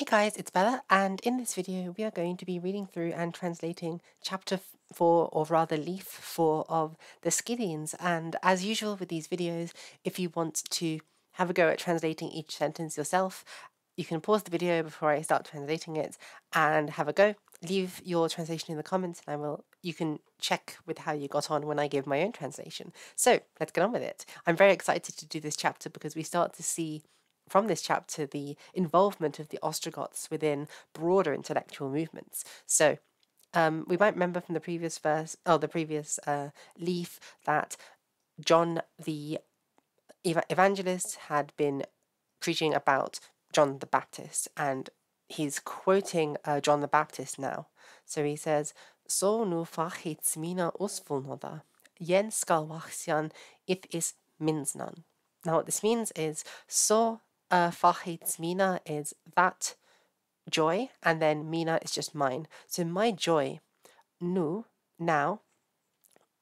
Hey guys, it's Bella, and in this video we are going to be reading through and translating chapter 4, or rather leaf 4 of the Skeireins. And as usual with these videos, if you want to have a go at translating each sentence yourself, you can pause the video before I start translating it and have a go. Leave your translation in the comments and I will you can check with how you got on when I give my own translation. So let's get on with it. I'm very excited to do this chapter because we start to see from this chapter the involvement of the Ostrogoths within broader intellectual movements. So um, we might remember from the previous verse, or the previous uh, leaf, that John the evangelist had been preaching about John the Baptist, and he's quoting uh, John the Baptist now. So he says, So nu fachits mina usfulnoda, jen skalwachsian if is minsnan. Now what this means is, so uh, mina is that joy, and then mina is just mine. So my joy, nu, now,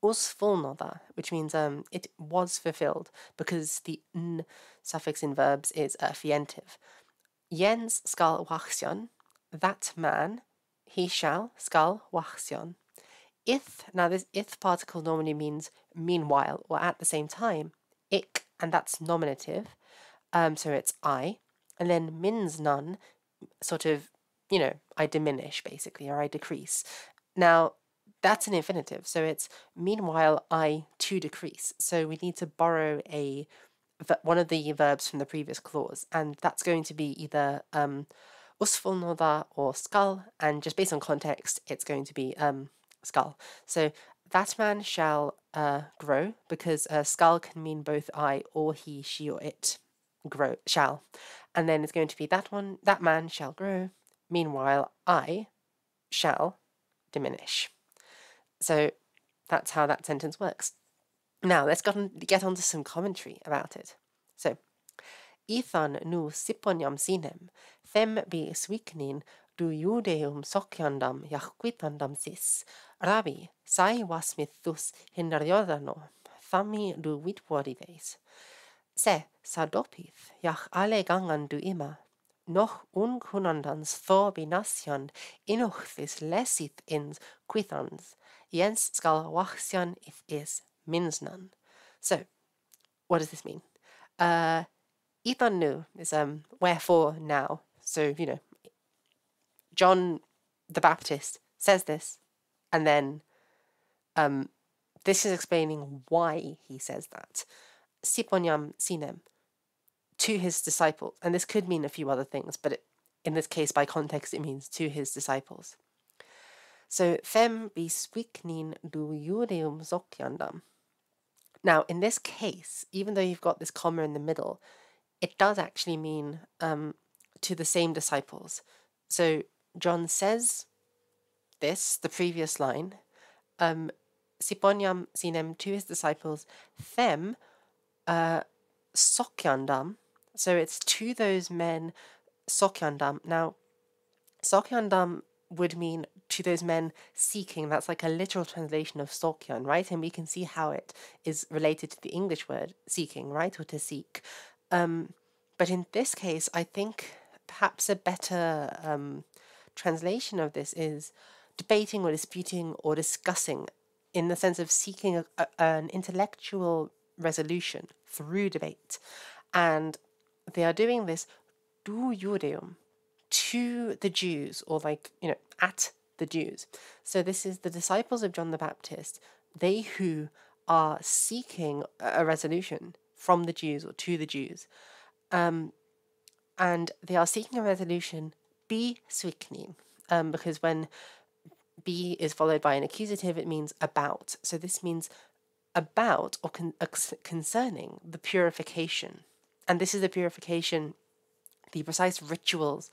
usfulnoda, which means um, it was fulfilled, because the n suffix in verbs is a fientive. Jens skal wachsion, that man, he shall, skal wachsion. Ith, now this ith particle normally means meanwhile or at the same time. Ik, and that's nominative, um, so it's I. And then mins none, sort of, you know, I diminish basically, or I decrease. Now, that's an infinitive, so it's meanwhile I to decrease. So we need to borrow a one of the verbs from the previous clause, and that's going to be either um, usfulnoda or skal, and just based on context, it's going to be um, skal. So that man shall uh, grow because uh, skal can mean both I or he, she, or it grow shall, and then it's going to be that one. That man shall grow. Meanwhile, I shall diminish. So that's how that sentence works. Now let's get on, get on to some commentary about it. So, Ethan nu siponiam sinem, them bi swiknin du judeum sociandam jachquitandam sis, rabi, sai wasmithus hindarjodano, thami du vitworides. Se, jach gangan du ima, noch thorbinasian inuchthis lesith ins quithans, jens skal if is means none. So, what does this mean? Uh, Ethan nu is um, wherefore now. So, you know, John the Baptist says this, and then um, this is explaining why he says that. Siponyam sinem, to his disciples. And this could mean a few other things, but it, in this case, by context, it means to his disciples. So, fem biswiknin du judeum zokyandam. Now, in this case, even though you've got this comma in the middle, it does actually mean um, to the same disciples. So John says this, the previous line, um, Siponyam sinem to his disciples, them uh, sokyandam. So it's to those men sokyandam. Now, sokyandam would mean to those men seeking. That's like a literal translation of sokyan, right? And we can see how it is related to the English word seeking, right? Or to seek. Um, but in this case, I think perhaps a better um, translation of this is debating or disputing or discussing in the sense of seeking a, a, an intellectual resolution through debate. And they are doing this du judeum, to the Jews, or like, you know, at the Jews. So this is the disciples of John the Baptist, they who are seeking a resolution from the Jews or to the Jews. Um, and they are seeking a resolution be swiknin, um, because when be is followed by an accusative, it means about. So this means about or con- concerning the purification. And this is the purification, the precise rituals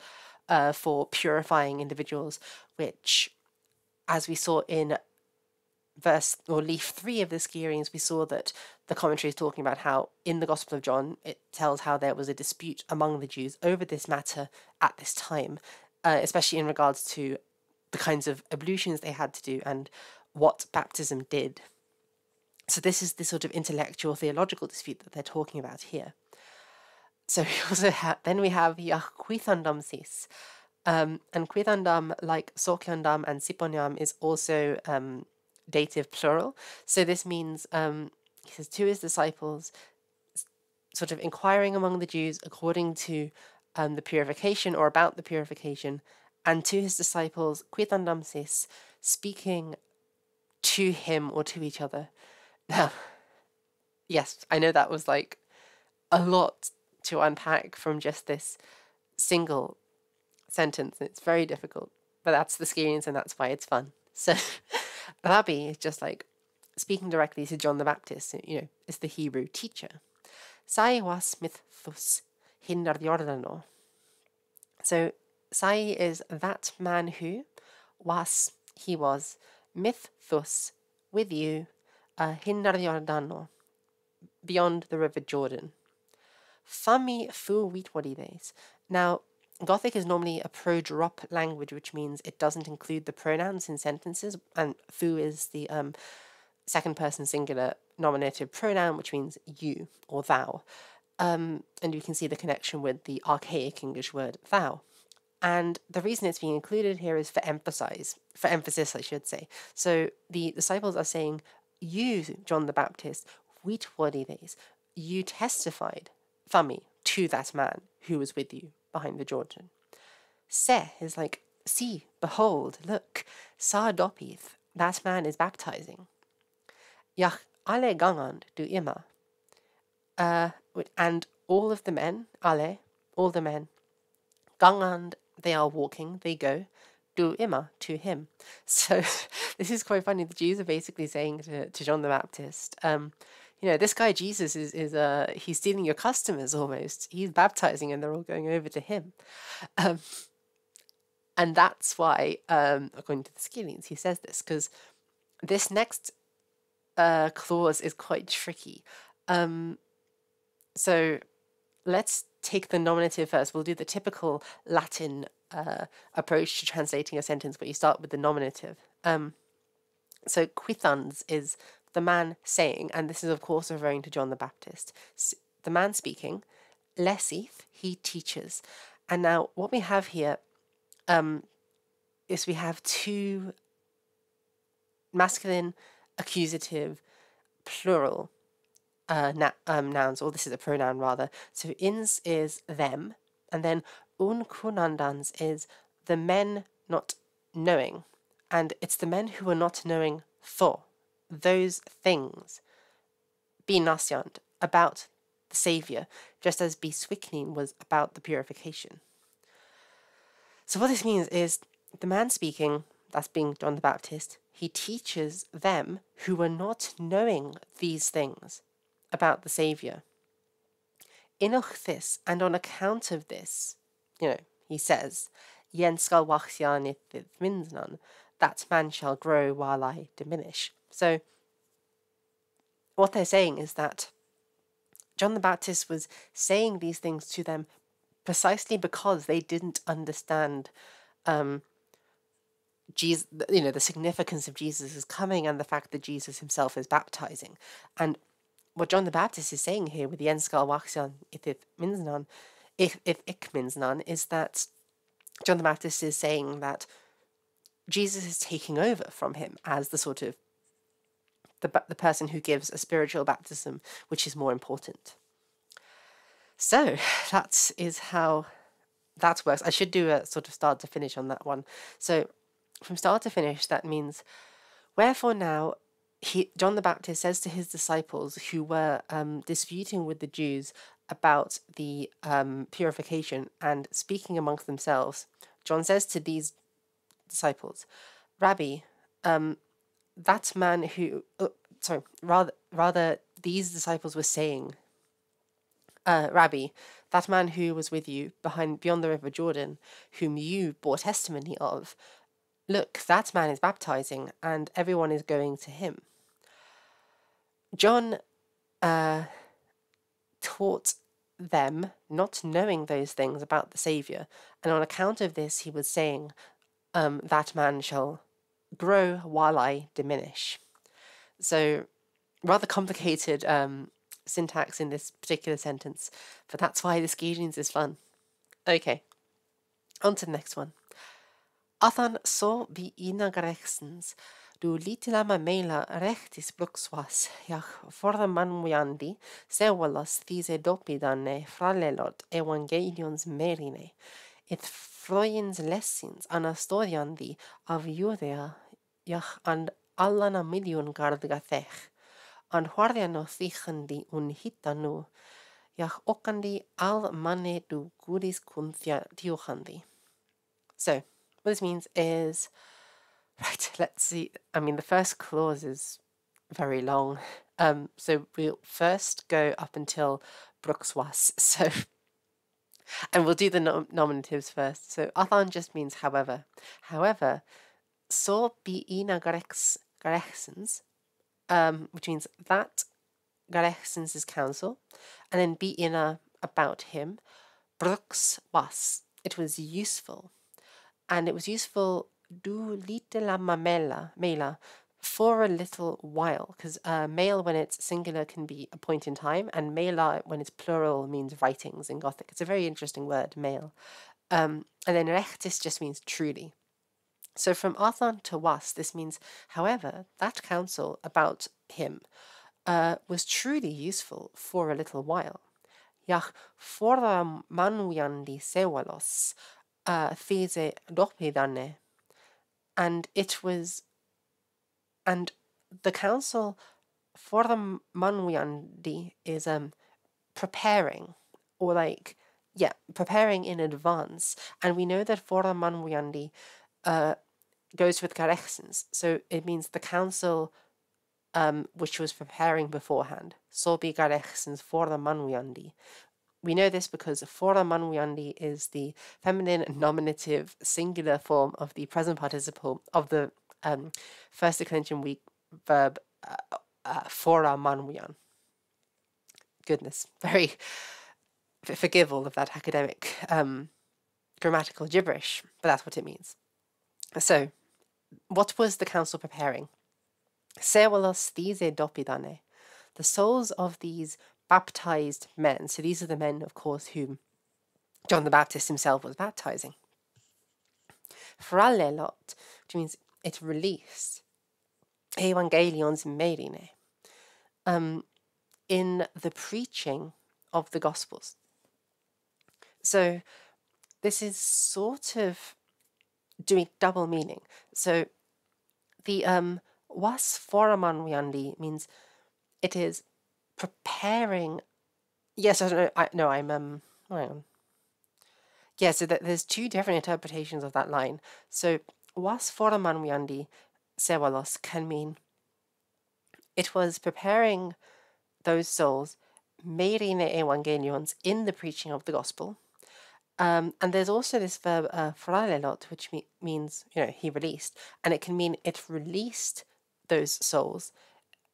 uh, for purifying individuals, which, as we saw in verse or leaf three of the Skeireins, we saw that the commentary is talking about how in the Gospel of John it tells how there was a dispute among the Jews over this matter at this time, uh, especially in regards to the kinds of ablutions they had to do and what baptism did. So this is the sort of intellectual theological dispute that they're talking about here. so we also have then we have Yahquithandam sis. Um, and Quithandam, like Sokyandam and Siponyam, is also um, dative plural. So this means um, he says to his disciples, sort of inquiring among the Jews according to um, the purification or about the purification, and to his disciples, Quithandam sis, speaking to him or to each other. Now, yes, I know that was like a lot to unpack from just this single sentence. And It's very difficult, but that's the experience and that's why it's fun. So Rabbi is just like speaking directly to John the Baptist, you know, is the Hebrew teacher. Sai was mythus hinder Jordano. So Sai is that man who was, he was, mythus, with you, uh, hinder Jordano, beyond the river Jordan. Fami fu vitwadides. Now, Gothic is normally a pro-drop language, which means it doesn't include the pronouns in sentences, and fu is the um, second person singular nominative pronoun, which means you or thou. Um, and you can see the connection with the archaic English word thou. And the reason it's being included here is for emphasize, for emphasis, I should say. So the disciples are saying, You, John the Baptist, wheat days, you testified, Fami, to that man who was with you behind the Jordan. Se is like, see, behold, look, sa dopith, that man is baptizing. Yach ale gangand du ima. Uh, and all of the men, ale, all the men, gangand, they are walking, they go, do ima, to him. So this is quite funny. The Jews are basically saying to, to John the Baptist, um, you know, this guy Jesus is is uh he's stealing your customers almost. He's baptizing and they're all going over to him. Um, and that's why, um, according to the Skeireins, he says this because this next uh, clause is quite tricky. Um, so let's take the nominative first. We'll do the typical Latin uh, approach to translating a sentence, but you start with the nominative. Um, so quithans is the man saying, and this is of course referring to John the Baptist, the man speaking, lesith, he teaches. And now what we have here um, is we have two masculine, accusative, plural uh, na um, nouns, or this is a pronoun rather. So ins is them, and then unkunandans is the men not knowing, and it's the men who are not knowing for those things be nasyant about the Saviour, just as Biswiknin was about the purification. So what this means is the man speaking, that's being John the Baptist, he teaches them who were not knowing these things about the Saviour. Inoch this, and on account of this, you know, he says, Yen that man shall grow while I diminish. So, what they're saying is that John the Baptist was saying these things to them precisely because they didn't understand um, Jesus, you know, the significance of Jesus coming and the fact that Jesus himself is baptizing. And what John the Baptist is saying here with the Enskal Waxion Minsnan, if if Ik none, is that John the Baptist is saying that Jesus is taking over from him as the sort of the, the person who gives a spiritual baptism, which is more important. So that is how that works. I should do a sort of start to finish on that one. So from start to finish, that means, wherefore now, he John the Baptist says to his disciples who were um, disputing with the Jews about the um, purification and speaking amongst themselves, John says to these disciples, Rabbi, um, that man who, uh, sorry, rather, rather these disciples were saying, uh, Rabbi, that man who was with you behind beyond the river Jordan, whom you bore testimony of, look, that man is baptizing, and everyone is going to him. John uh, taught them, not knowing those things about the Saviour, and on account of this, he was saying, um, That man shall grow while I diminish. So, rather complicated um, syntax in this particular sentence, but that's why the Skeireins is fun. Okay, on to the next one. Athan so the ina greksens, du litilama meila rechtis bruxwas, jach forda manmuiandi, sewalas thise dopidanne fralelot evangelions merine, et froiens lessins anastoriandi av Judea, jach and allana million gardgathech, an huardiano thichandi un hitanu, jach okandi al mane du gudis kuntia tiuhandi. So, what this means is, right, let's see. I mean, the first clause is very long. Um, so we'll first go up until bruxwas. So, and we'll do the nom nominatives first. So, athan just means however. However, so bi ina garex, garexens, um, which means that garexens is counsel, and then bi ina about him, brux was, it was useful and it was useful du lite la mamela, mela, for a little while, because uh, mail when it's singular can be a point in time, and mela when it's plural means writings in Gothic. It's a very interesting word, mail. Um, and then rechtis just means truly. So from Athan to was, this means, however, that counsel about him uh, was truly useful for a little while. Jach fora manuiandi sewalos, uh, these dopidane, and it was, and the council for the manuiandi is um preparing or like yeah preparing in advance, and we know that for the manuiandi uh goes with garexens, so it means the council um, which was preparing beforehand. So be garexens for the manuiandi, we know this because fora manuiandi is the feminine nominative singular form of the present participle of the um, first declension week verb uh, uh, fora manuian. Goodness, very forgive all of that academic um, grammatical gibberish, but that's what it means. So, what was the council preparing? Sewalos these dopidane, the souls of these baptized men. So these are the men, of course, whom John the Baptist himself was baptizing. Fralelot, which means it released. Evangelions merine. Um, in the preaching of the Gospels. So this is sort of doing double meaning. So the um was foraman means it is preparing. Yes, I don't know. I, no, I'm um. Hang Yeah, so there's two different interpretations of that line. So was foraman wiandi sewalos can mean it was preparing those souls, merine evangelions, in the preaching of the gospel. Um, and there's also this verb uh, which me- means you know he released, and it can mean it released those souls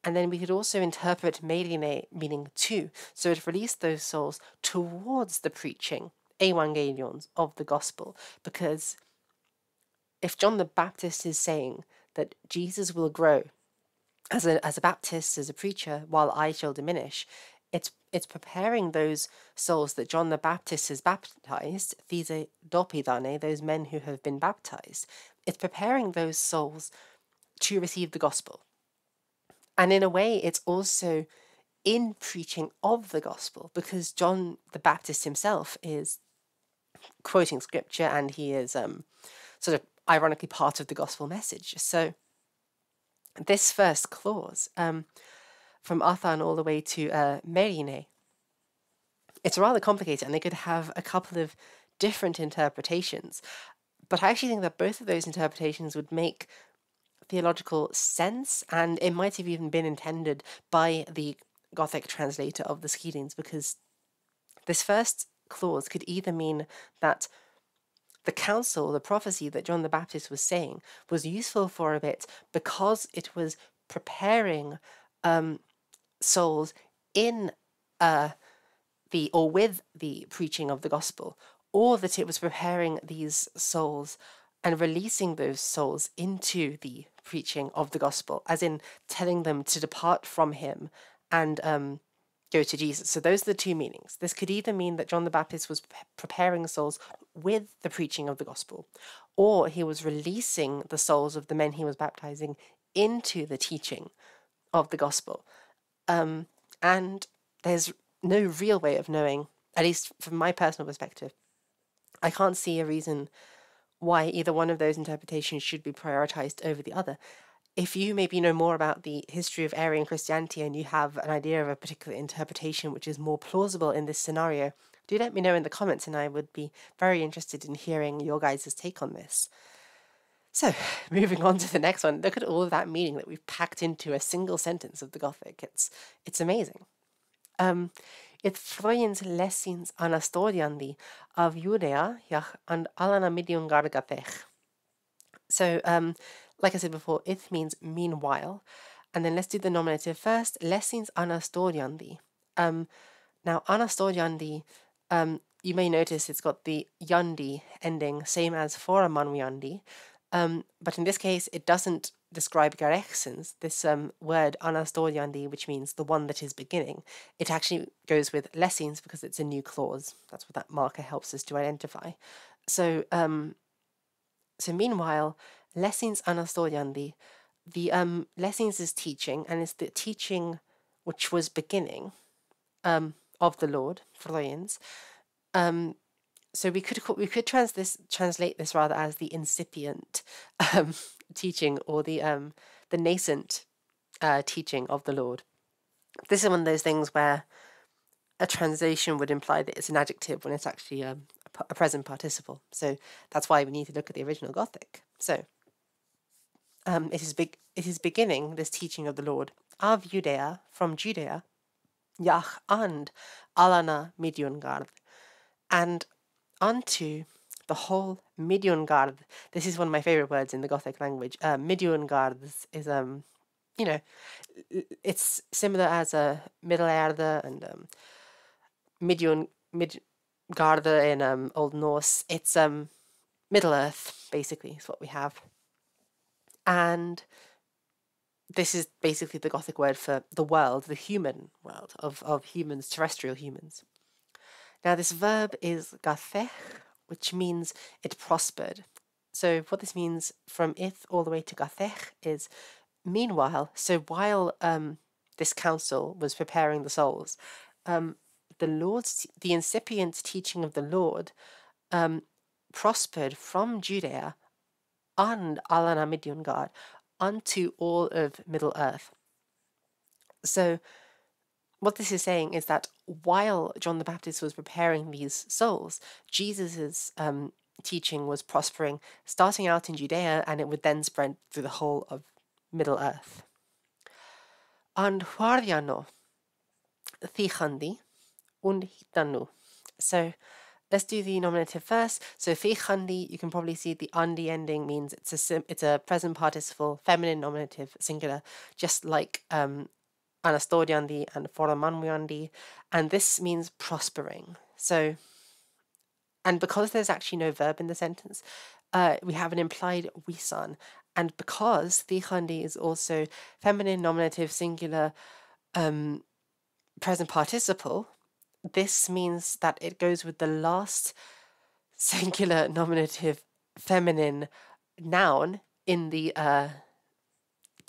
and then we could also interpret merine meaning to. So it released those souls towards the preaching, evangelions, of the gospel. Because if John the Baptist is saying that Jesus will grow as a, as a Baptist, as a preacher, while I shall diminish, it's it's preparing those souls that John the Baptist has baptized, these dopidane, those men who have been baptized. It's preparing those souls to receive the gospel and in a way, it's also in preaching of the gospel because John the Baptist himself is quoting scripture and he is um, sort of ironically part of the gospel message. So, this first clause, um, from Athan all the way to uh, Merine, it's rather complicated and they could have a couple of different interpretations. But I actually think that both of those interpretations would make theological sense, and it might have even been intended by the Gothic translator of the Skeireins, because this first clause could either mean that the counsel, the prophecy that John the Baptist was saying, was useful for a bit because it was preparing um, souls in uh, the or with the preaching of the gospel, or that it was preparing these souls and releasing those souls into the preaching of the gospel, as in telling them to depart from him and um, go to Jesus. So those are the two meanings. This could either mean that John the Baptist was preparing souls with the preaching of the gospel, or he was releasing the souls of the men he was baptizing into the teaching of the gospel. Um, and there's no real way of knowing, at least from my personal perspective. I can't see a reason why either one of those interpretations should be prioritized over the other if you maybe know more about the history of Arian Christianity and you have an idea of a particular interpretation which is more plausible in this scenario, do let me know in the comments and I would be very interested in hearing your guys' take on this. So, moving on to the next one, look at all of that meaning that we've packed into a single sentence of the Gothic. It's it's amazing. Um, it freins lessons anastoriandi of Judea and alana midion gargatech. So, um, like I said before, it means meanwhile. And then let's do the nominative first. Lessons anastoriandi. Um, now, anastoriandi, um, you may notice it's got the yandi ending, same as for a Um, but in this case, it doesn't describe garexens, this um, word anastoriandi, which means the one that is beginning. It actually goes with lessons because it's a new clause. That's what that marker helps us to identify. So, um, so meanwhile, lessons anastoriandi. The um, is teaching, and it's the teaching which was beginning um, of the Lord, Freud's. Um, so we could we could trans this translate this rather as the incipient um, teaching or the um, the nascent uh, teaching of the Lord. This is one of those things where a translation would imply that it's an adjective when it's actually um, a present participle. So that's why we need to look at the original Gothic. So um, it is big. It is beginning this teaching of the Lord of Judea from Judea, Yach and Alana Midiongard, and unto the whole Midiongard. This is one of my favorite words in the Gothic language. Uh, Midiongard is um, you know, it's similar as a Middle Erde and um, Midion Midgarda in um Old Norse. It's um Middle Earth basically is what we have and this is basically the Gothic word for the world, the human world of, of humans, terrestrial humans. Now, this verb is gathech, which means it prospered. So, what this means from ith all the way to gathech is meanwhile, so while um, this council was preparing the souls, um, the Lord's, the incipient teaching of the Lord um, prospered from Judea and Alana Midgard unto all of Middle Earth. So, what this is saying is that while John the Baptist was preparing these souls, Jesus's um, teaching was prospering, starting out in Judea, and it would then spread through the whole of Middle Earth. And Huariano, Thichandi, und Hitanu. So Let's do the nominative first. So fichandi, you can probably see the andi ending means it's a it's a present participle, feminine nominative, singular, just like um, anastoriandi and foramanmuandi, and this means prospering. So, and because there's actually no verb in the sentence, uh, we have an implied wisan, and because fichandi is also feminine nominative, singular, um, present participle, this means that it goes with the last singular nominative feminine noun in the uh,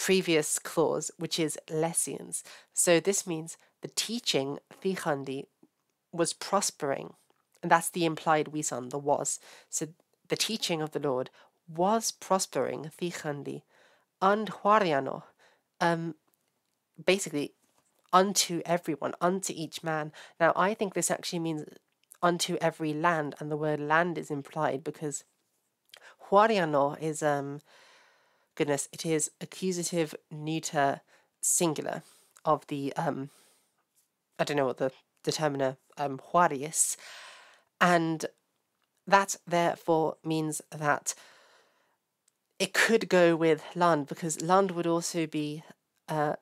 previous clause, which is lessons. So this means the teaching, thichandi, was prospering. And that's the implied wisan, the was. So the teaching of the Lord was prospering, thichandi, and huariano. Um, basically, unto everyone, unto each man. Now, I think this actually means unto every land, and the word land is implied because huariano is, um, goodness, it is accusative neuter singular of the, um, I don't know what the determiner, um, huarius, and that therefore means that it could go with land because land would also be uh,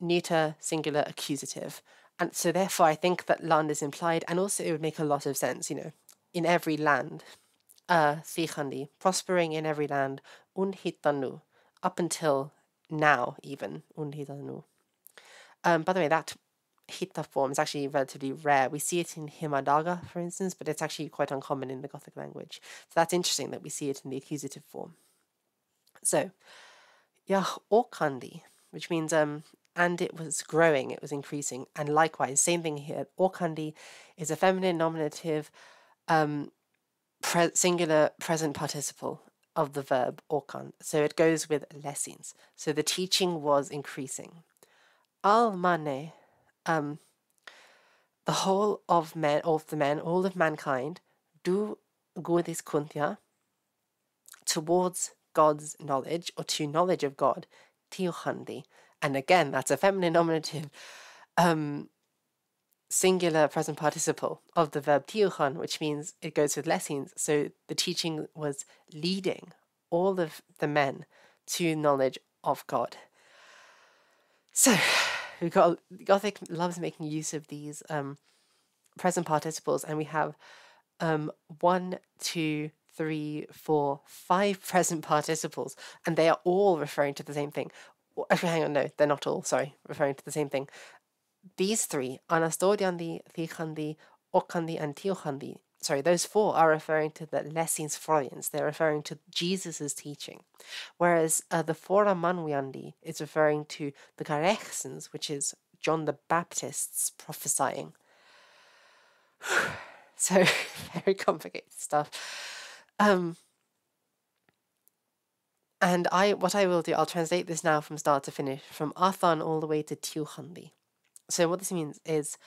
neuter singular accusative. And so therefore I think that land is implied and also it would make a lot of sense, you know, in every land. Uh prospering in every land, unhitanu, up until now even. Um, by the way, that Hitta form is actually relatively rare. We see it in Himadaga, for instance, but it's actually quite uncommon in the Gothic language. So that's interesting that we see it in the accusative form. So, Yah Orkandi, which means um, and it was growing, it was increasing. And likewise, same thing here. Orkandi is a feminine nominative um, pre singular present participle of the verb orkan. So it goes with lessons. So the teaching was increasing. Al mane, um, the whole of men, all of the men, all of mankind, do godis kuntya towards God's knowledge or to knowledge of God, tiuhandi. And again, that's a feminine nominative um, singular present participle of the verb tiuchan, which means it goes with lessons. So the teaching was leading all of the men to knowledge of God. So we got Gothic loves making use of these um, present participles, and we have um, one, two, three, four, five present participles, and they are all referring to the same thing. Hang on, no, they're not all. Sorry, referring to the same thing these three, Anastodiandi, Thichandi, Okandi, and Tiochandi, sorry, those four are referring to the Lessons Freudians. They're referring to Jesus' teaching. Whereas uh, the Fora Manwiandi is referring to the Garechsens, which is John the Baptist's prophesying. so, very complicated stuff. Um, and I, what I will do, I'll translate this now from start to finish, from Athan all the way to Tiuchandi. So, what this means is,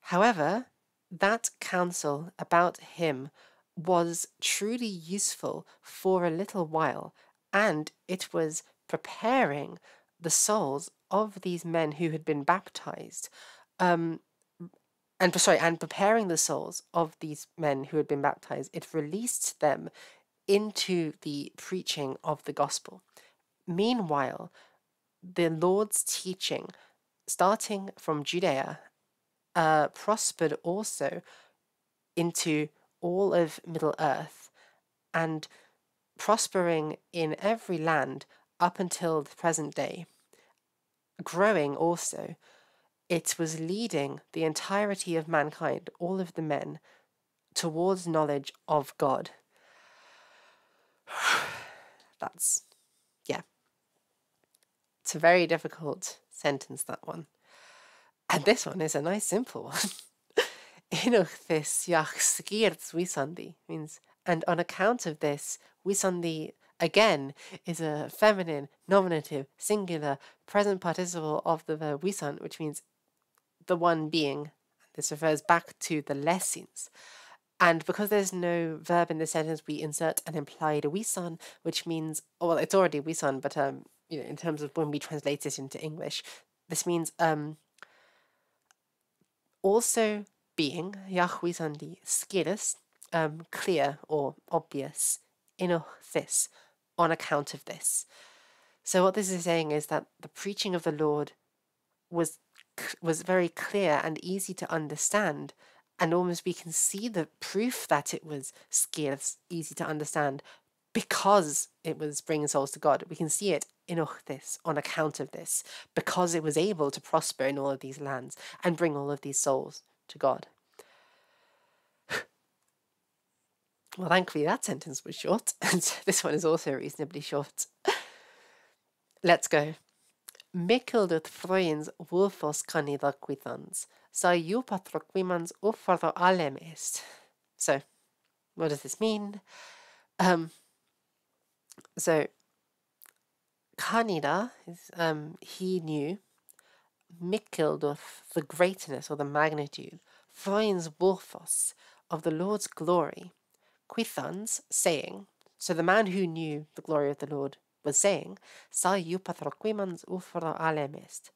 however, that counsel about him was truly useful for a little while, and it was preparing the souls of these men who had been baptized. Um, and sorry, and preparing the souls of these men who had been baptized, it released them into the preaching of the gospel. Meanwhile, the Lord's teaching starting from Judea, uh, prospered also into all of Middle Earth and prospering in every land up until the present day. Growing also, it was leading the entirety of mankind, all of the men, towards knowledge of God. That's, yeah. It's a very difficult sentence, that one. And this one is a nice simple one. Wisandi means, and on account of this, wisandi again is a feminine, nominative, singular, present participle of the verb wisan, which means the one being. This refers back to the lessons. And because there's no verb in the sentence, we insert an implied wisan, which means, well, it's already wisan, but um, you know, in terms of when we translate it into English, this means um, also being Yahweh's skills, um, clear or obvious, in this, on account of this. So what this is saying is that the preaching of the Lord was was very clear and easy to understand, and almost we can see the proof that it was scarce, easy to understand, because it was bringing souls to God. We can see it in this on account of this, because it was able to prosper in all of these lands and bring all of these souls to God. well, thankfully that sentence was short, and this one is also reasonably short. Let's go. Mikkel det freins wolfos kanida quithans, sa jupatroquimans uffaro alemist. So, what does this mean? Um, so Kanida is um, he knew Mikkild of the greatness or the magnitude, Freins Wolfos of the Lord's glory, Quithans saying, so the man who knew the glory of the Lord was saying, Sa yupathroquimans ufro alemist.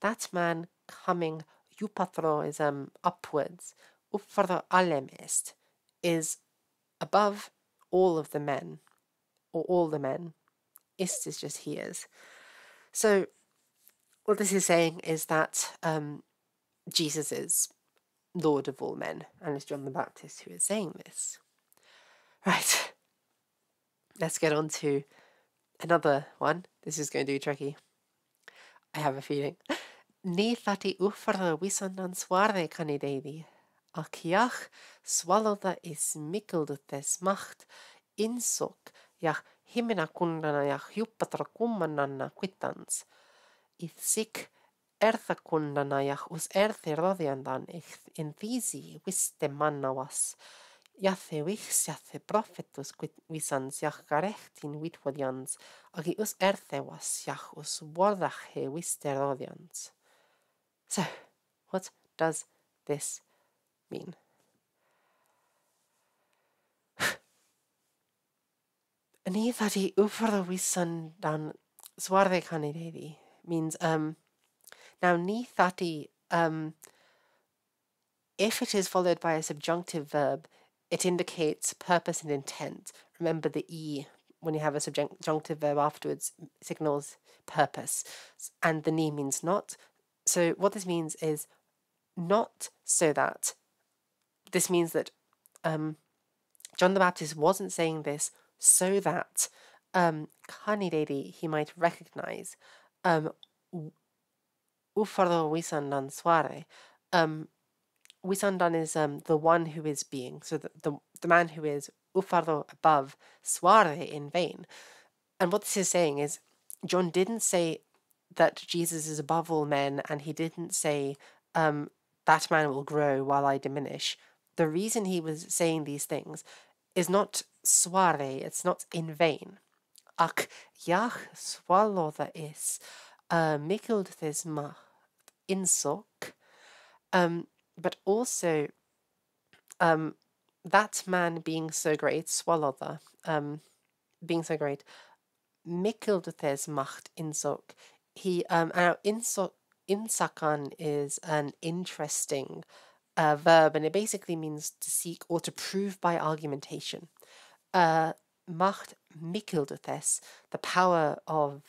That man coming, yupatro is um upwards, ufro alemist is above all of the men or all the men. Ist is just he is. So, what this is saying is that um, Jesus is Lord of all men, and it's John the Baptist who is saying this. Right, let's get on to another one. This is going to be tricky. I have a feeling. Ní thati ufarða wisandan swarde kandidaidi. Ach jach swallowda is mikkeldu tes macht insok jach himina kundana jach juppatra kummananna quittans. Ith sik erthakundana jach us erthi rodiandan ich in thisi wiste manna was. Jathe wix jathe prophetus quid visans jach garechtin witwodians, agi us erthe was jach us wardache wiste rodians. So, what does this mean? Thati ufardo wisan dan swarde means um now ni thati um if it is followed by a subjunctive verb it indicates purpose and intent. Remember the E when you have a subjunctive verb afterwards signals purpose and the ni means not. So what this means is not so that this means that um, John the Baptist wasn't saying this so that um, he might recognize um, Ufardo Wisandan Suare. Um, Wisandan is um, the one who is being, so the, the, the man who is Ufardo above Suare in vain. And what this is saying is John didn't say that Jesus is above all men and he didn't say um, that man will grow while I diminish. The reason he was saying these things is not suare, it's not in vain. Ac iach swalloda is uh, mikild ma insok, um, but also um, that man being so great, swalloda, um, being so great, mikild macht insok. He um, now insok insakan is an interesting uh, verb, and it basically means to seek or to prove by argumentation. Uh, macht the power of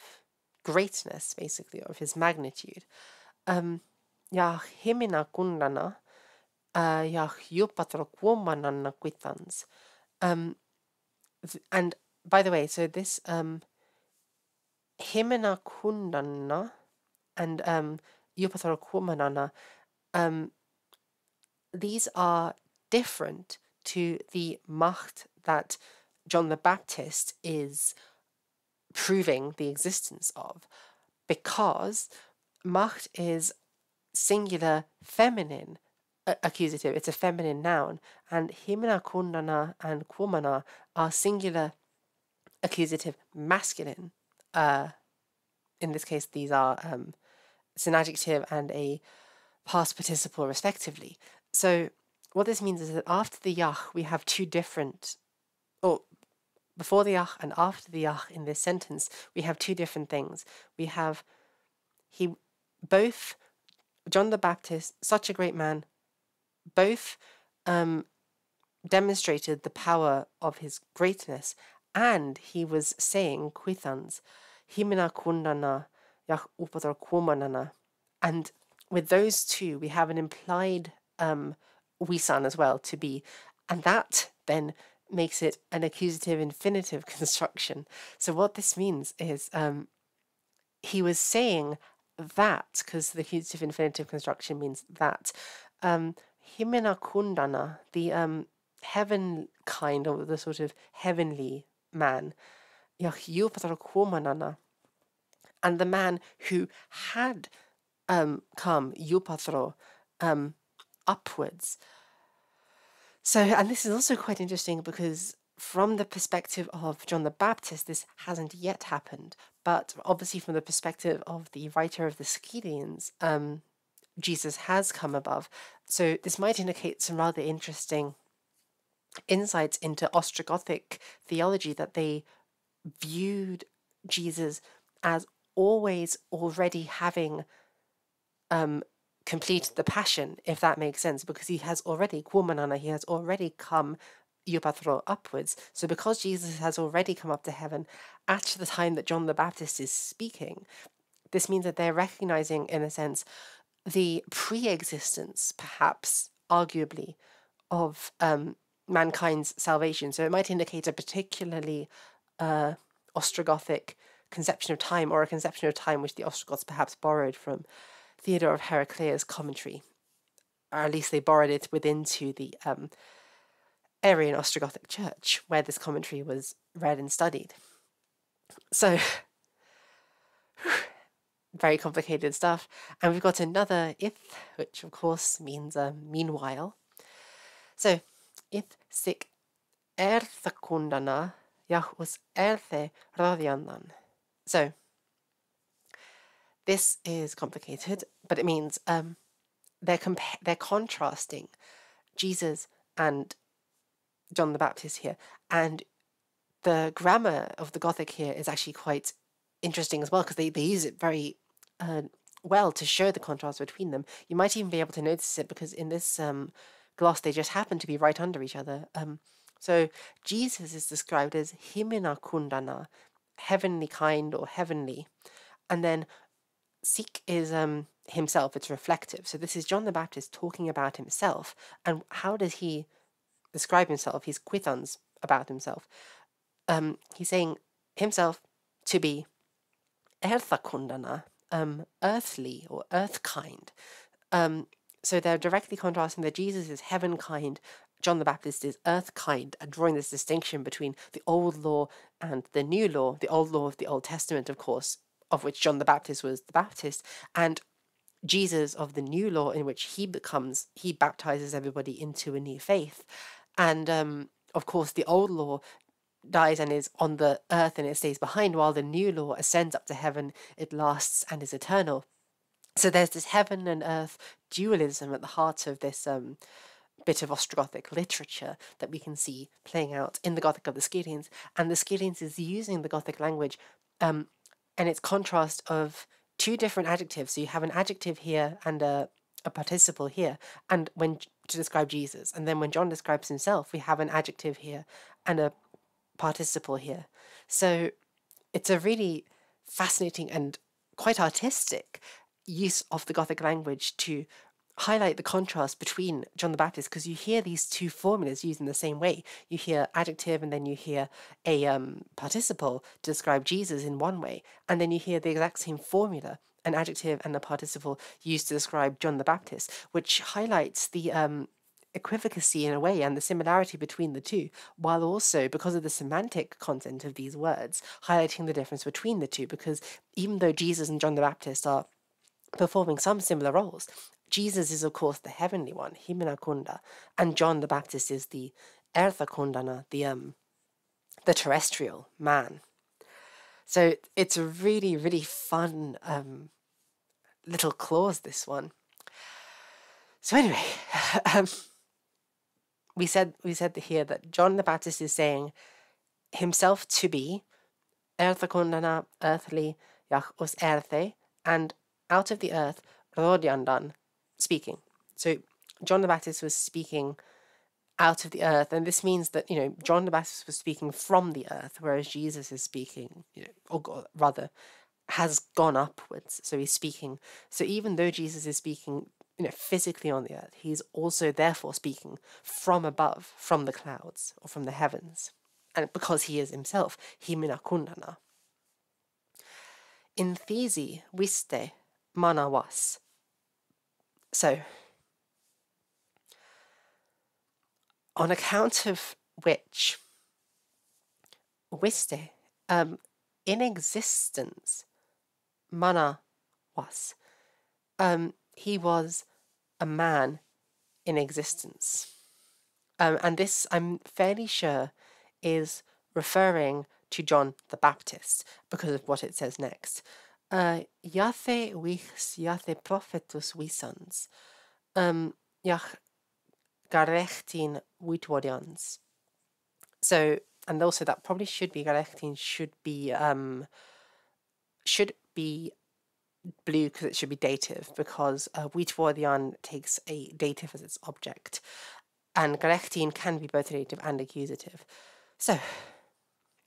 greatness, basically, of his magnitude. Um, ja uh, ja jupatro kuomananna and by the way, so this um, himina kundana and um, Yupathara um, these are different to the Macht that John the Baptist is proving the existence of, because Macht is singular feminine accusative, it's a feminine noun, and himna kundana and kwumana are singular accusative masculine. Uh, in this case, these are um, it's an adjective and a past participle respectively. So what this means is that after the yach we have two different, or before the yach and after the yach in this sentence we have two different things. We have he both John the Baptist, such a great man, both um, demonstrated the power of his greatness, and he was saying quithans, himina kundana and with those two, we have an implied um, wisan as well to be, and that then makes it an accusative infinitive construction. So what this means is um, he was saying that because the accusative infinitive construction means that um, himena kundana, the um, heaven kind or the sort of heavenly man, and the man who had um, come, Eupatro, um, upwards. So, and this is also quite interesting because from the perspective of John the Baptist, this hasn't yet happened, but obviously from the perspective of the writer of the Skeireins, um, Jesus has come above. So this might indicate some rather interesting insights into Ostrogothic theology that they viewed Jesus as always already having um, completed the passion, if that makes sense, because he has already, Kumanana, he has already come Yupatro upwards. So because Jesus has already come up to heaven at the time that John the Baptist is speaking, this means that they're recognizing, in a sense, the pre-existence, perhaps, arguably, of um, mankind's salvation. So it might indicate a particularly uh, Ostrogothic conception of time or a conception of time which the Ostrogoths perhaps borrowed from Theodore of Heraclea's commentary, or at least they borrowed it within to the um, Arian Ostrogothic Church, where this commentary was read and studied. So, very complicated stuff. And we've got another if, which of course means um, meanwhile. So, if sic erthakundana jahus erthe radiandan. So, this is complicated, but it means um, they're compa- they're contrasting Jesus and John the Baptist here, and the grammar of the Gothic here is actually quite interesting as well because they, they use it very uh, well to show the contrast between them. You might even be able to notice it because in this um, gloss they just happen to be right under each other. Um, so Jesus is described as himina kundana, heavenly kind or heavenly, and then Sikh is um, himself. It's reflective. So this is John the Baptist talking about himself, and how does he describe himself? He's quitans about himself. Um, he's saying himself to be erthakundana, um, earthly or earth kind. Um, so they're directly contrasting that Jesus is heaven kind, John the Baptist is earth kind, and drawing this distinction between the old law and the new law. The old law of the Old Testament, of course, of which John the Baptist was the Baptist, and Jesus of the new law, in which he becomes, he baptizes everybody into a new faith. And um, of course, the old law dies and is on the earth and it stays behind, while the new law ascends up to heaven, it lasts and is eternal. So there's this heaven and earth dualism at the heart of this um, bit of Ostrogothic literature that we can see playing out in the Gothic of the Skeireins. And the Skeireins is using the Gothic language um, and its contrast of two different adjectives. So you have an adjective here and a, a participle here, and when to describe Jesus. And then when John describes himself, we have an adjective here and a participle here. So it's a really fascinating and quite artistic use of the Gothic language to highlight the contrast between John the Baptist because you hear these two formulas used in the same way. You hear adjective and then you hear a um, participle to describe Jesus in one way, and then you hear the exact same formula, an adjective and a participle used to describe John the Baptist, which highlights the um, equivocacy in a way and the similarity between the two, while also, because of the semantic content of these words, highlighting the difference between the two. Because even though Jesus and John the Baptist are performing some similar roles, Jesus is, of course, the heavenly one, Himina Kunda, and John the Baptist is the Ertha Kundana, the um, the terrestrial man. So it's a really, really fun um, little clause. This one. So anyway, um, we said we said here that John the Baptist is saying himself to be Ertha Kundana, earthly, Yach us Erthe, and out of the earth, Rodyandan, speaking. So John the Baptist was speaking out of the earth, and this means that you know John the Baptist was speaking from the earth, whereas Jesus is speaking, you know, or rather, has gone upwards. So he's speaking. So even though Jesus is speaking, you know, physically on the earth, he's also therefore speaking from above, from the clouds or from the heavens, and because he is himself, himina kundana. In Thesi viste mana was, so, on account of which, Wiste, um, in existence, Mana was. Um, he was a man in existence. Um, and this, I'm fairly sure, is referring to John the Baptist because of what it says next. Uh, Yathe wichs, Yathe prophetus wisans, um, Yach garechtin witwodians. So, and also that probably should be garechtin should be um should be blue because it should be dative because uh, Witwodian takes a dative as its object, and garechtin can be both dative and accusative. So,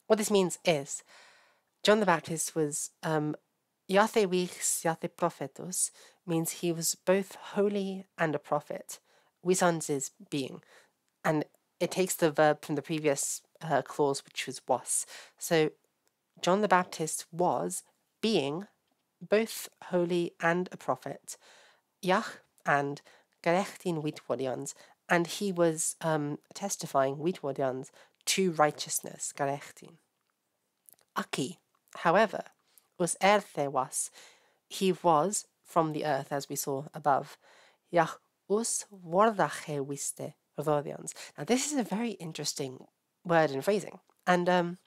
what this means is John the Baptist was um, Yathe Wix, Yathe Prophetus means he was both holy and a prophet. Wisans is being. And it takes the verb from the previous uh, clause, which was was. So John the Baptist was being both holy and a prophet. Yach and Gerechtin Witwadians, and he was um, testifying Witwadians to righteousness, Gerechtin. Aki, however, was erthe was, he was from the earth, as we saw above. Yach us wardache wiste, Rodians. Now, this is a very interesting word and phrasing. And um,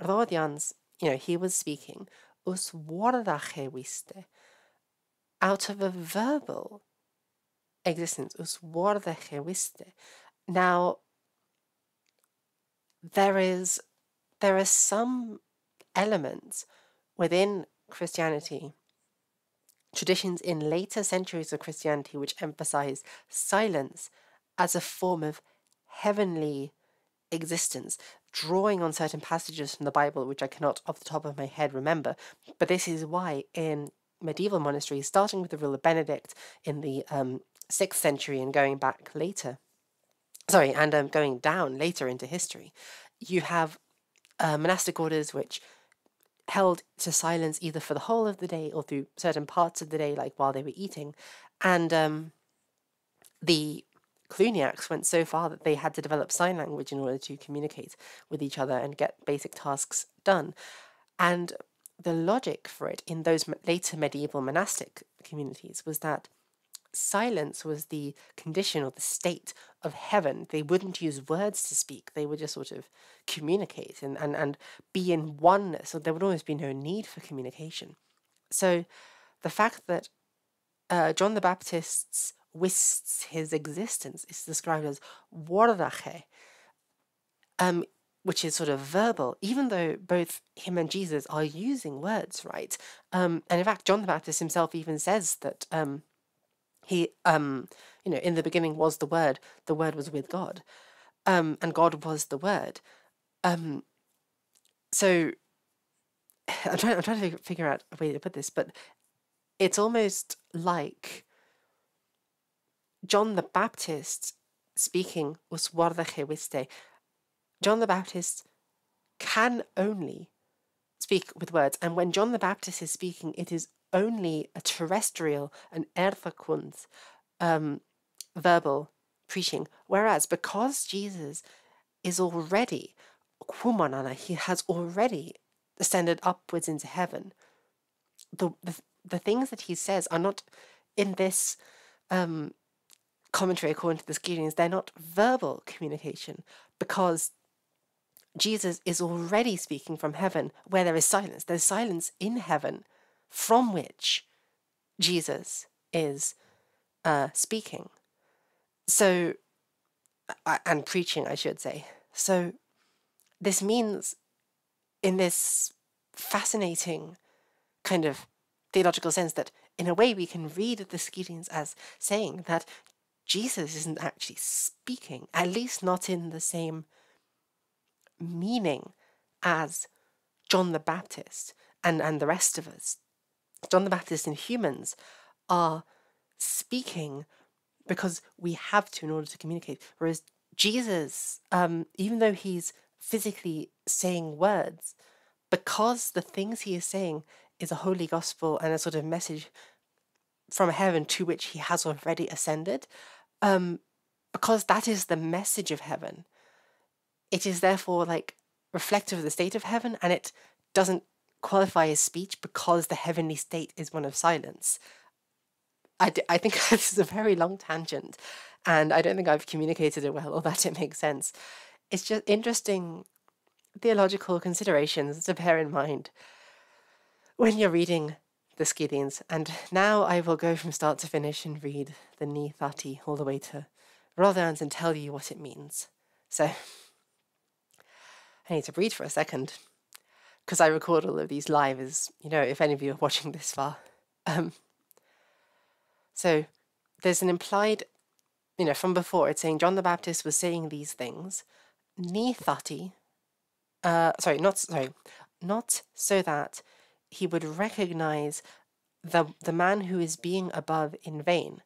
Rodians, you know, he was speaking us wardache wiste, out of a verbal existence, us wardache wiste. Now, there is there are some elements within Christianity, traditions in later centuries of Christianity which emphasize silence as a form of heavenly existence, drawing on certain passages from the Bible, which I cannot off the top of my head remember. But this is why in medieval monasteries, starting with the rule of Benedict in the um, 6th century and going back later, sorry, and um, going down later into history, you have uh, monastic orders which held to silence either for the whole of the day or through certain parts of the day, like while they were eating. And um, the Cluniacs went so far that they had to develop sign language in order to communicate with each other and get basic tasks done. And the logic for it in those later medieval monastic communities was that silence was the condition or the state of heaven. They wouldn't use words to speak, they would just sort of communicate and, and, and be in oneness, so there would always be no need for communication. So the fact that uh, John the Baptist's wisps his existence is described as wardache, um, which is sort of verbal, even though both him and Jesus are using words, right? Um, and in fact, John the Baptist himself even says that um, he, um, you know, in the beginning was the Word, the Word was with God, um, and God was the Word. Um, so I'm trying, I'm trying to figure out a way to put this, but it's almost like John the Baptist speaking was wiste. John the Baptist can only speak with words, and when John the Baptist is speaking, it is only a terrestrial, an erthakund, um, verbal preaching. Whereas because Jesus is already kumanana, he has already ascended upwards into heaven. The, the the things that he says are not in this um, commentary according to the Skeireins, they're not verbal communication because Jesus is already speaking from heaven where there is silence. There's silence in heaven from which Jesus is uh, speaking. So, and preaching, I should say. So, this means in this fascinating kind of theological sense that in a way we can read the Skeireins as saying that Jesus isn't actually speaking, at least not in the same meaning as John the Baptist and, and the rest of us. John the Baptist and humans are speaking because we have to in order to communicate. Whereas Jesus, um, even though he's physically saying words, because the things he is saying is a holy gospel and a sort of message from heaven to which he has already ascended, um, because that is the message of heaven. It is therefore like reflective of the state of heaven and it doesn't qualify as speech because the heavenly state is one of silence. I, d- I think this is a very long tangent and I don't think I've communicated it well or that it makes sense. It's just interesting theological considerations to bear in mind when you're reading the Skeireins. And now I will go from start to finish and read the Ni Thati all the way to Rotherans and tell you what it means. So I need to breathe for a second because I record all of these live as, you know, if any of you are watching this far. Um, so there's an implied, you know, from before, it's saying John the Baptist was saying these things. Ni Thati, uh, sorry, not, sorry, not so that he would recognize the, the man who is being above in vain,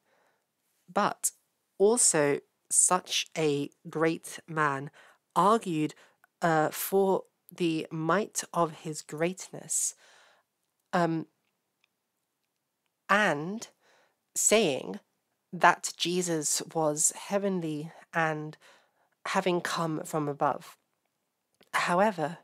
but also such a great man argued uh, for the might of his greatness um, and saying that Jesus was heavenly and having come from above. However,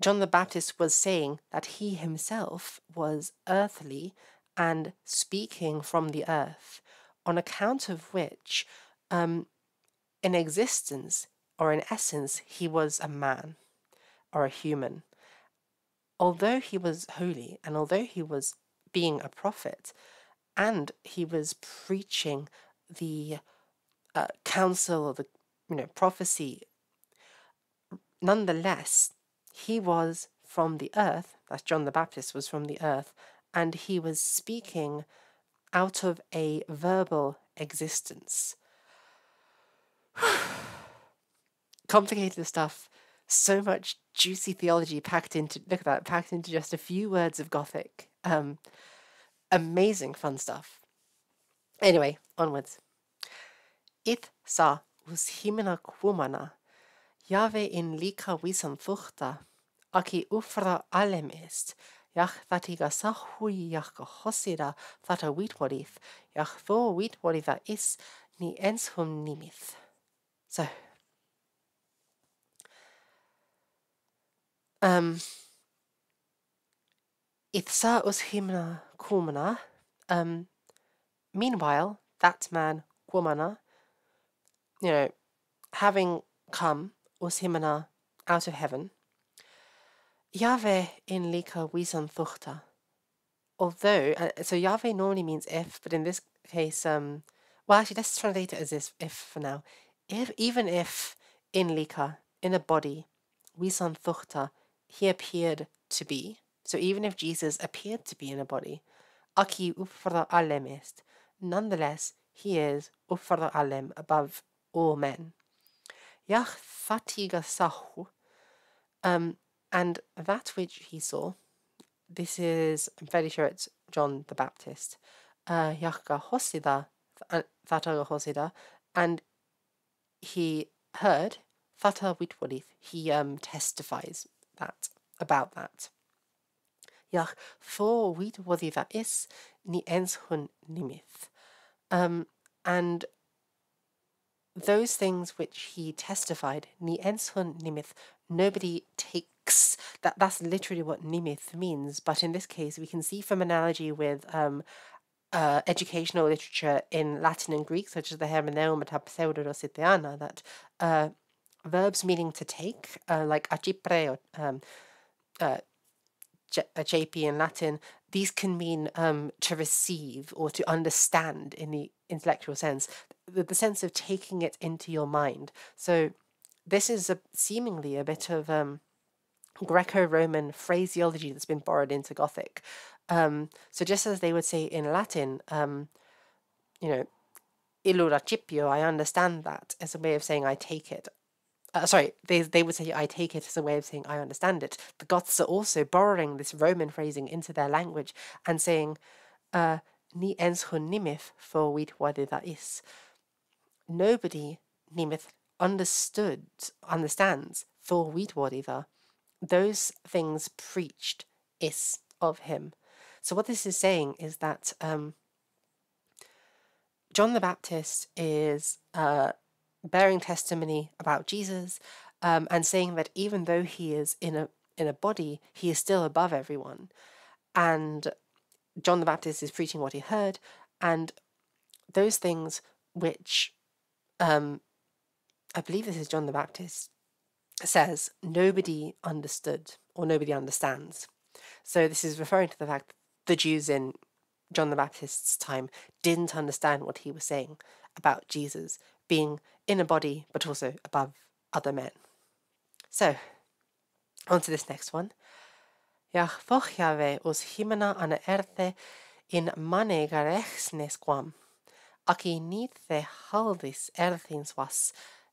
John the Baptist was saying that he himself was earthly and speaking from the earth, on account of which, um, in existence or in essence, he was a man or a human. Although he was holy and although he was being a prophet and he was preaching the uh, counsel or the you know prophecy. Nonetheless he was from the earth that's John the Baptist was from the earth and he was speaking out of a verbal existence. Complicated stuff. So much juicy theology packed into look at that packed into just a few words of gothic. Um amazing fun stuff. Anyway onwards. Ith sa us himena kumana. Jave in lika wisan thuchta aki ufra alem ist Iach thatiga sahui iach go hosida thata wheatwadith iach tho wheatwaditha is ni ens hum nimith. So. Um, Ithsa us himna kumana. Um, meanwhile, that man, Kumana, you know, having come, us himana out of heaven, Yahweh in lika wisan thuchta. Although, uh, so Yahweh normally means if, but in this case, um, well, actually, let's translate it as if, if for now. If even if in lika, in a body, wisan thuchta, he appeared to be. So even if Jesus appeared to be in a body, aki ufra alem est, nonetheless he is ufra alem above all men. Yach fatiga sahu, um, and that which he saw, this is, I'm fairly sure it's John the Baptist, uh, Yachga hosida, thataga hosida, and he heard, thata witwadith, he um, testifies, that about that. For wheat that is ni ens hun nimith. Um, and those things which he testified, ni ens hun nimith, nobody takes. That that's literally what nimith means. But in this case, we can see from analogy with um, uh, educational literature in Latin and Greek, such as the Hermeneumata Pseudodositheana, that uh, verbs meaning to take, uh, like acipre or um, uh, JP in Latin, these can mean um, to receive or to understand in the intellectual sense, the, the sense of taking it into your mind. So this is a, seemingly a bit of um, Greco-Roman phraseology that's been borrowed into Gothic. Um, so just as they would say in Latin, um, you know, cipio, I understand that as a way of saying I take it uh, sorry, they, they would say, I take it as a way of saying, I understand it. The Goths are also borrowing this Roman phrasing into their language and saying, uh, Ni ens hun nimith for wit that is. Nobody nimith understood, understands for wit those things preached is of him. So what this is saying is that um, John the Baptist is uh, bearing testimony about Jesus um, and saying that even though he is in a in a body, he is still above everyone. And John the Baptist is preaching what he heard, and those things which um, I believe this is John the Baptist says nobody understood or nobody understands. So this is referring to the fact that the Jews in John the Baptist's time didn't understand what he was saying about Jesus being in a body but also above other men. So, on to this next one. Jach fochjave os himena ana erte in mane garechsnes quam, aki nithe haldis erthins was,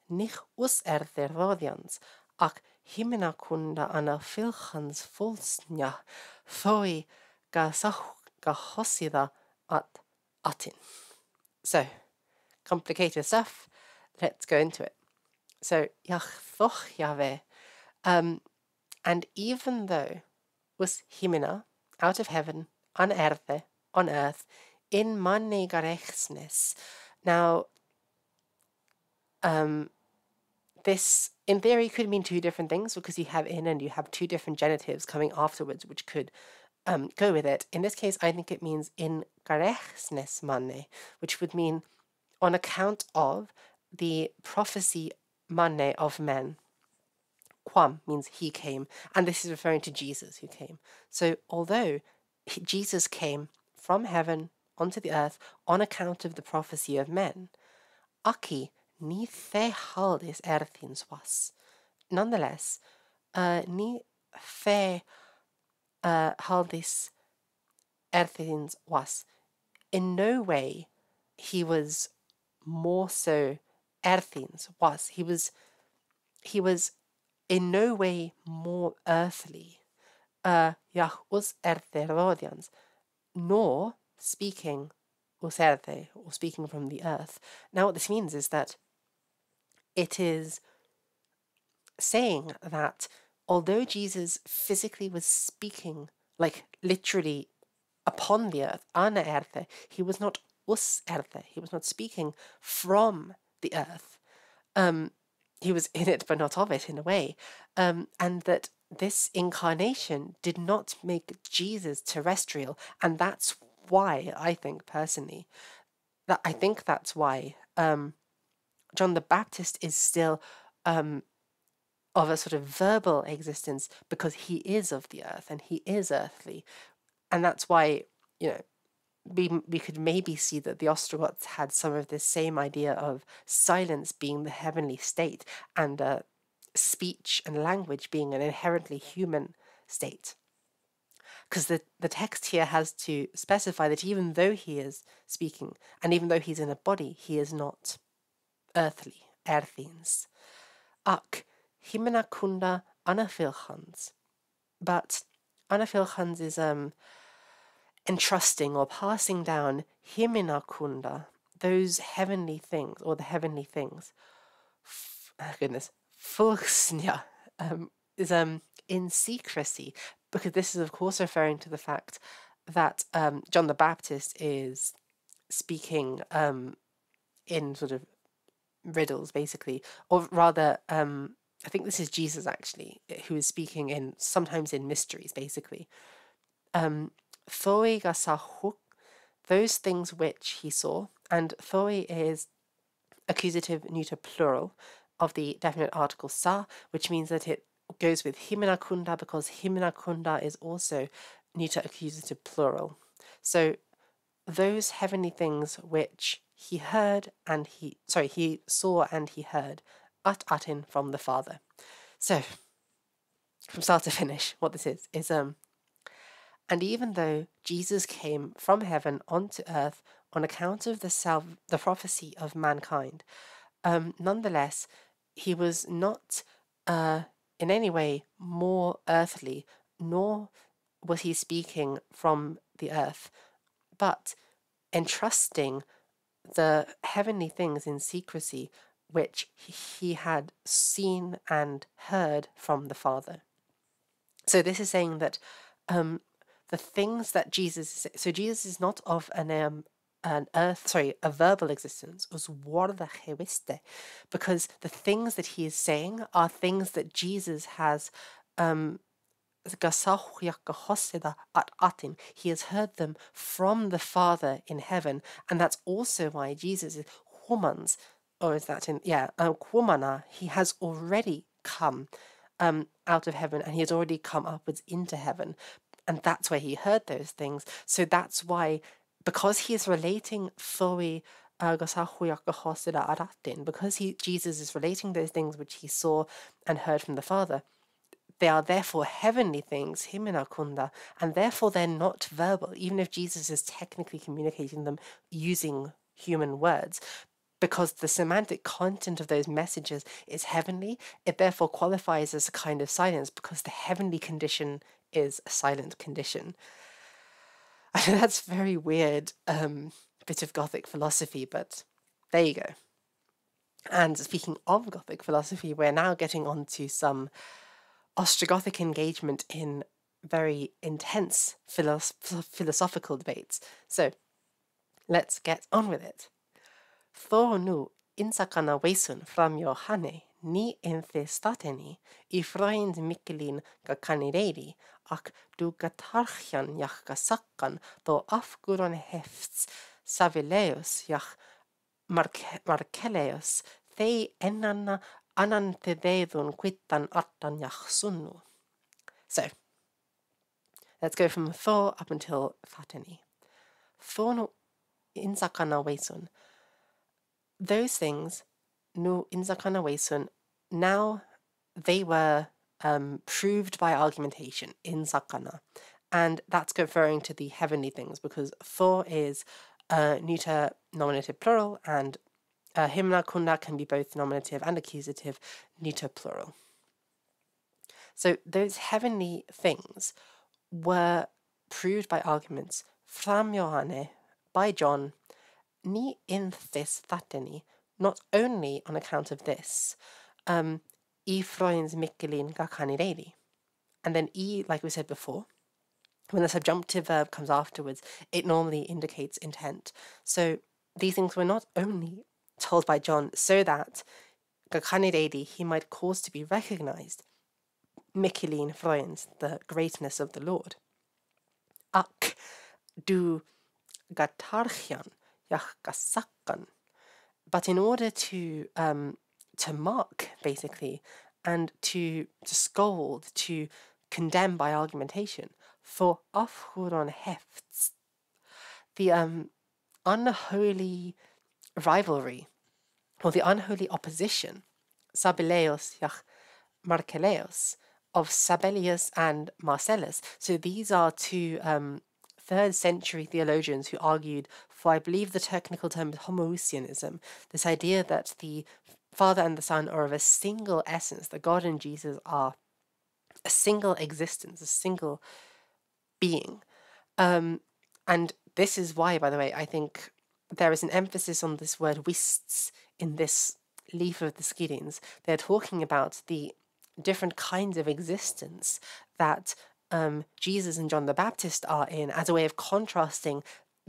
nich us erte rodians, ak himena kunda ana filchans fulsnja, thoi ga hosida at atin. So, complicated stuff let's go into it. So, Yachvoch Yahweh. Um, and even though was Himina out of heaven, on earth, on earth, in manne gerechnes. Now, um, this in theory could mean two different things because you have in and you have two different genitives coming afterwards, which could um, go with it. In this case, I think it means in gerechnes manne, which would mean on account of the prophecy manne of men. Quam means he came, and this is referring to Jesus who came. So, although Jesus came from heaven onto the earth on account of the prophecy of men, Aki ni the haldis erthins was. Nonetheless, uh, ni the uh, haldis erthins was. In no way he was more so erthins was. He was he was in no way more earthly. Uh, us ertherodians, nor speaking userte, or speaking from the earth. Now, what this means is that it is saying that although Jesus physically was speaking, like literally upon the earth, ana erte, he was not us erte, he was not speaking from the earth. Um, he was in it but not of it in a way. Um, and that this incarnation did not make Jesus terrestrial, and that's why I think personally that I think that's why um, John the Baptist is still um, of a sort of verbal existence because he is of the earth and he is earthly. And that's why, you know, we, we could maybe see that the Ostrogoths had some of this same idea of silence being the heavenly state and uh, speech and language being an inherently human state. Because the, the text here has to specify that even though he is speaking and even though he's in a body, he is not earthly, earthings. Ak, himena kunda anaphilchans. But anaphilchans is um entrusting or passing down himena kunda, those heavenly things or the heavenly things. F- oh goodness, fulsnya um, is um in secrecy because this is of course referring to the fact that um, John the Baptist is speaking um, in sort of riddles, basically, or rather, um, I think this is Jesus actually who is speaking in sometimes in mysteries, basically. Um, those things which he saw, and thoi is accusative neuter plural of the definite article sa, which means that it goes with himina kunda because himina kunda is also neuter accusative plural. So those heavenly things which he heard and he sorry he saw and he heard at atin from the father so from start to finish what this is is um and even though jesus came from heaven onto earth on account of the the prophecy of mankind um nonetheless he was not uh in any way more earthly nor was he speaking from the earth but entrusting the heavenly things in secrecy which he had seen and heard from the Father. So this is saying that um, the things that Jesus so Jesus is not of an um, an earth sorry a verbal existence us because the things that he is saying are things that Jesus has um, he has heard them from the Father in heaven, and that's also why Jesus is humans, or is that in yeah, humana? He has already come um, out of heaven, and he has already come upwards into heaven, and that's where he heard those things. So that's why, because he is relating Thoe uh, because he Jesus is relating those things which he saw and heard from the Father they are therefore heavenly things, himina kunda, and therefore they're not verbal, even if Jesus is technically communicating them using human words. Because the semantic content of those messages is heavenly, it therefore qualifies as a kind of silence because the heavenly condition is a silent condition. I know that's very weird um, bit of Gothic philosophy, but there you go. And speaking of Gothic philosophy, we're now getting on to some Ostrogothic engagement in very intense philosophical debates. So, let's get on with it. Tho nu insakana wesun from Johanne ni enthe stateni i freund mikkelin ga kanireri ac du gatarchian jach ga sakkan do afguron hefts savileus jach markeleus thei enanna anan te deidun quittan attan sunnu. So, let's go from Thor up until Fateni. Thor no insakana wesun. Those things insakana wesun now they were um, proved by argumentation in sakana and that's referring to the heavenly things because Thor is uh, neuter nominative plural and uh, himna kunda can be both nominative and accusative neuter plural. So those heavenly things were proved by arguments from Johanne by John ni in this thateni, not only on account of this, um, i froins mikkelin gakanireli. And then e, like we said before, when the subjunctive verb comes afterwards, it normally indicates intent. So these things were not only told by John so that gakanireli he might cause to be recognized, mikkelin froins, the greatness of the Lord. Ak du gatarchian yach gasakkan. But in order to um, to mock, basically, and to, to scold, to condemn by argumentation for afhuron hefts, the um, unholy rivalry or the unholy opposition, Sabeleos yach Markeleos, of Sabellius and Marcellus. So these are two um, third century theologians who argued for, I believe the technical term is homoousianism, this idea that the Father and the Son are of a single essence, that God and Jesus are a single existence, a single being. Um, and this is why, by the way, I think there is an emphasis on this word wists in this leaf of the Skeireins. They're talking about the different kinds of existence that um, Jesus and John the Baptist are in as a way of contrasting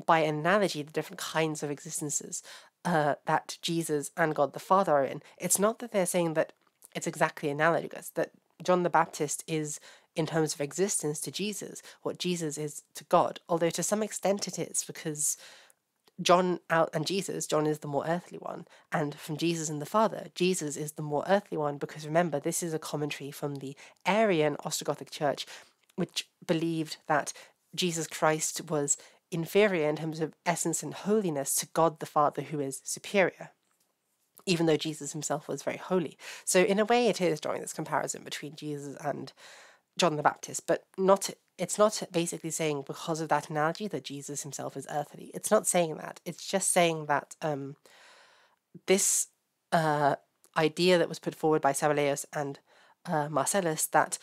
by analogy the different kinds of existences uh, that Jesus and God the Father are in. It's not that they're saying that it's exactly analogous, that John the Baptist is, in terms of existence, to Jesus, what Jesus is to God, although to some extent it is, because John out and Jesus, John is the more earthly one, and from Jesus and the Father, Jesus is the more earthly one, because remember, this is a commentary from the Arian Ostrogothic Church, which believed that Jesus Christ was inferior in terms of essence and holiness to God the Father, who is superior, even though Jesus himself was very holy. So, in a way, it is drawing this comparison between Jesus and John the Baptist, but not. It's not basically saying because of that analogy that Jesus himself is earthly. It's not saying that. It's just saying that um, this uh, idea that was put forward by Sabellius and uh, Marcellus that,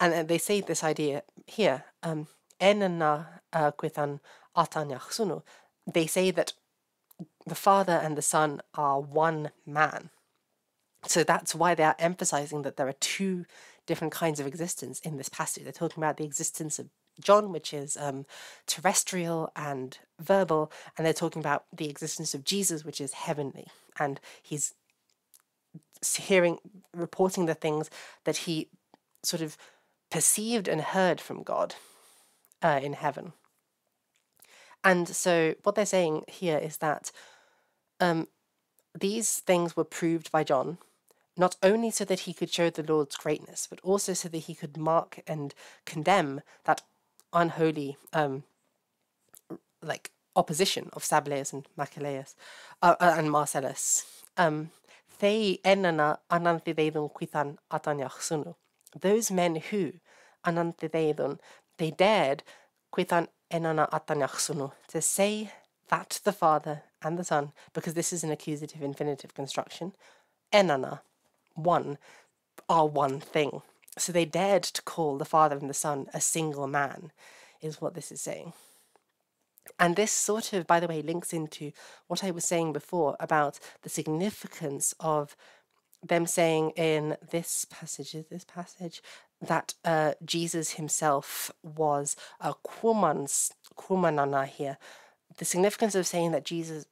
and they say this idea here, um, uh, they say that the Father and the Son are one man. So that's why they are emphasizing that there are two different kinds of existence in this passage. They're talking about the existence of John, which is um, terrestrial and verbal, and they're talking about the existence of Jesus, which is heavenly. And he's hearing, reporting the things that he sort of perceived and heard from God uh, in heaven. And so, what they're saying here is that um, these things were proved by John, not only so that he could show the Lord's greatness, but also so that he could mark and condemn that unholy, um, like opposition of Sabellius and Maculaeus uh, uh, and Marcellus. Um, atanyachsunu. Those men who anantideidun they dared quitan enana atanyachsunu to say that the Father and the Son, because this is an accusative infinitive construction, enana, one, are one thing. So they dared to call the Father and the Son a single man, is what this is saying. And this sort of, by the way, links into what I was saying before about the significance of them saying in this passage, is this passage, that uh, Jesus himself was a kuman's kumanana here, the significance of saying that Jesus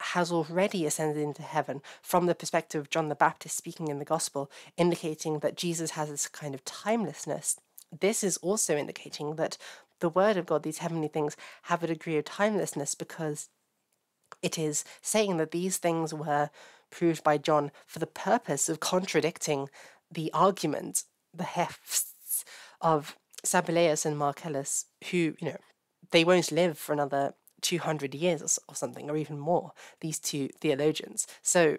has already ascended into heaven from the perspective of John the Baptist speaking in the gospel, indicating that Jesus has this kind of timelessness. This is also indicating that the word of God, these heavenly things, have a degree of timelessness because it is saying that these things were proved by John for the purpose of contradicting the argument, the hefts of Sabellius and Marcellus, who, you know, they won't live for another 200 years or something, or even more, these two theologians. So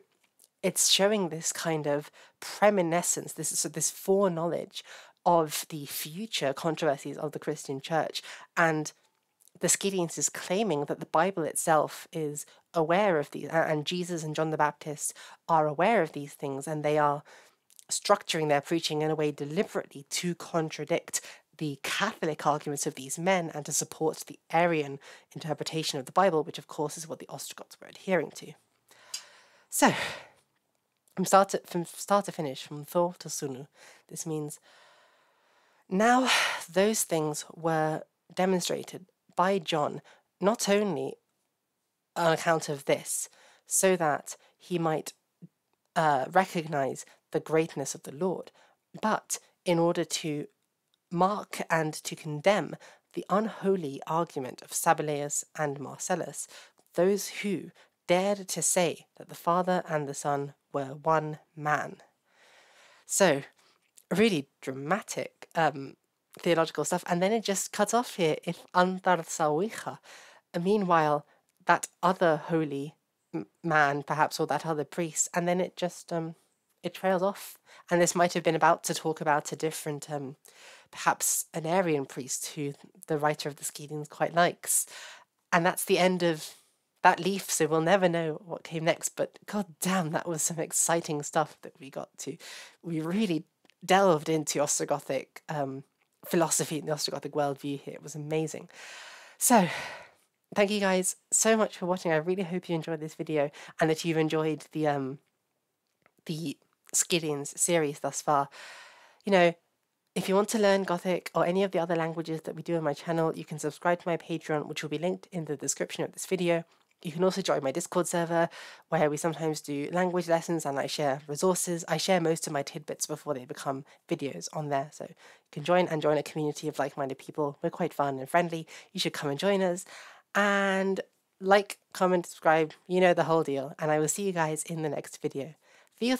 it's showing this kind of preeminescence, this so this foreknowledge of the future controversies of the Christian church. And the Skeireins is claiming that the Bible itself is aware of these, and Jesus and John the Baptist are aware of these things, and they are structuring their preaching in a way deliberately to contradict the Catholic arguments of these men and to support the Arian interpretation of the Bible, which of course is what the Ostrogoths were adhering to. So, from start to, from start to finish, from Thor to Sunu, this means now those things were demonstrated by John not only on account of this, so that he might uh, recognize the greatness of the Lord, but in order to mark and to condemn the unholy argument of Sabellius and Marcellus, those who dared to say that the Father and the Son were one man. So, really dramatic um, theological stuff. And then it just cuts off here in Antar. Meanwhile, that other holy man, perhaps, or that other priest, and then it just um, it trails off. And this might have been about to talk about a different um, perhaps an Arian priest who the writer of the Skeireins quite likes. And that's the end of that leaf, so we'll never know what came next. But god damn, that was some exciting stuff that we got to. We really delved into Ostrogothic um, philosophy and the Ostrogothic worldview here. It was amazing. So, thank you guys so much for watching. I really hope you enjoyed this video and that you've enjoyed the um the Skeireins series thus far. You know, if you want to learn Gothic or any of the other languages that we do on my channel, you can subscribe to my Patreon, which will be linked in the description of this video. You can also join my Discord server, where we sometimes do language lessons and I share resources. I share most of my tidbits before they become videos on there, so you can join and join a community of like-minded people. We're quite fun and friendly. You should come and join us. And like, comment, subscribe, you know the whole deal. And I will see you guys in the next video. Fiu